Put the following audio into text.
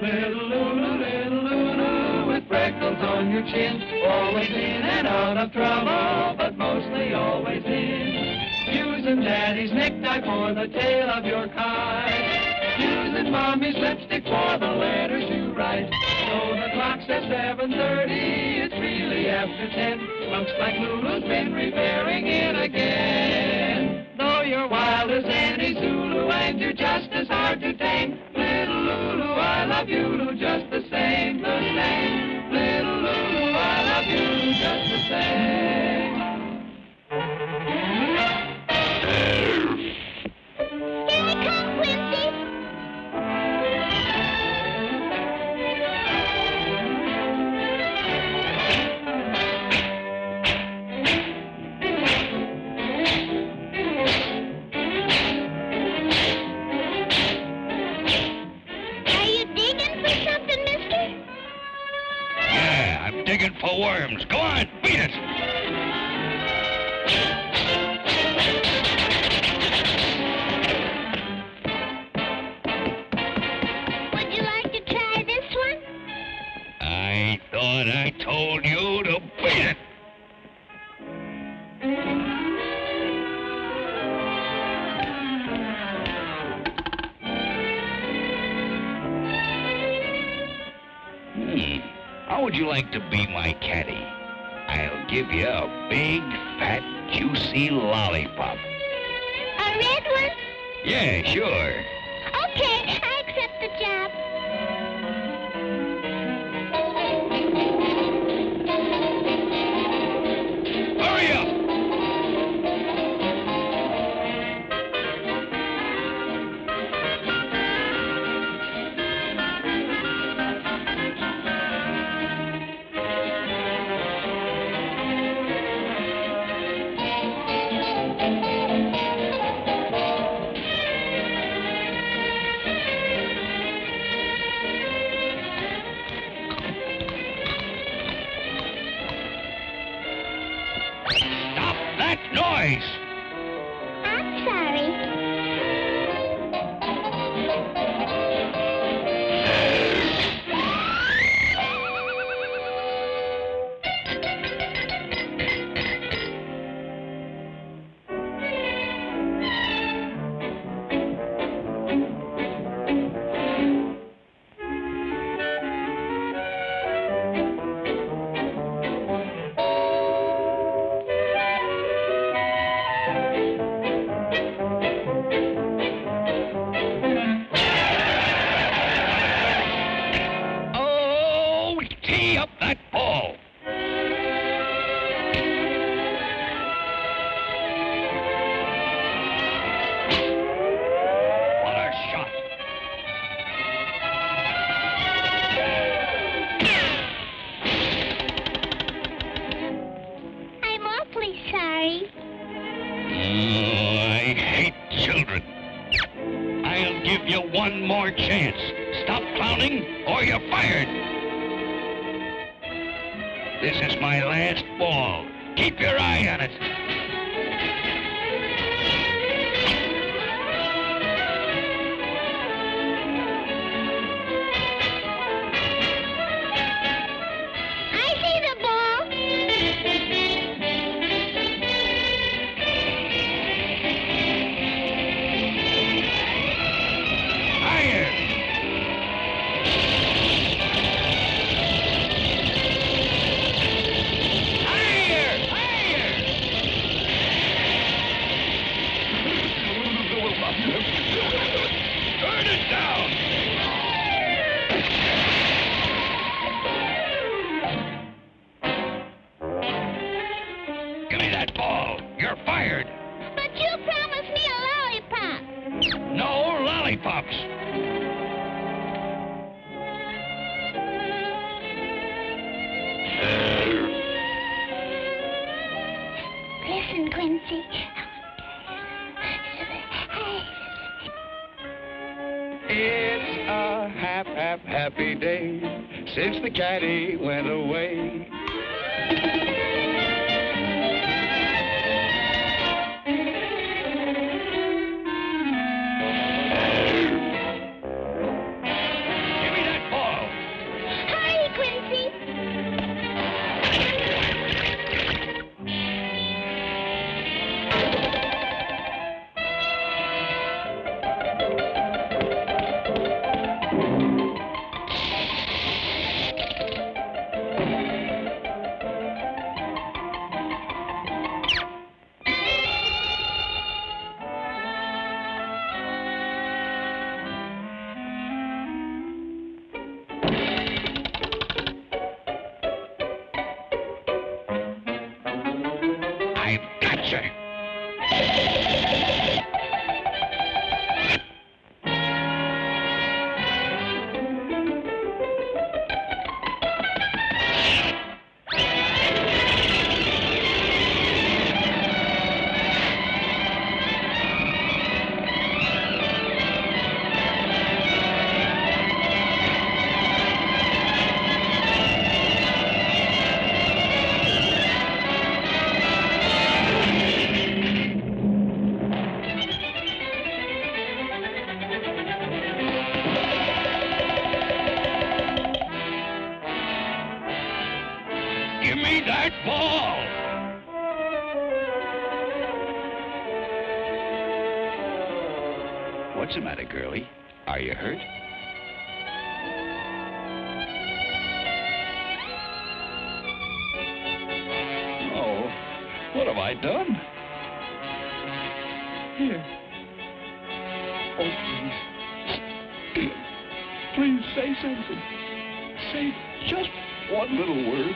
Little Lulu, little Lulu, with freckles on your chin. Always in and out of trouble, but mostly always in. Using daddy's necktie for the tail of your kite. Using mommy's lipstick for the letters you write. So the clock says 7.30, it's really after 10. Looks like Lulu's been repairing it again. Though you're wild Thank you. Would you like to be my caddy? I'll give you a big, fat, juicy lollipop. A red one? Yeah, sure. Okay, I accept the job. That noise! Oh, I'll give you one more chance. Stop clowning or you're fired. This is my last ball. Keep your eye on it. It's a hap, hap, happy day since the caddy went away. Shame. What's the matter, girlie? Are you hurt? Oh, what have I done? Here. Oh, please. Please say something. Say just one little word.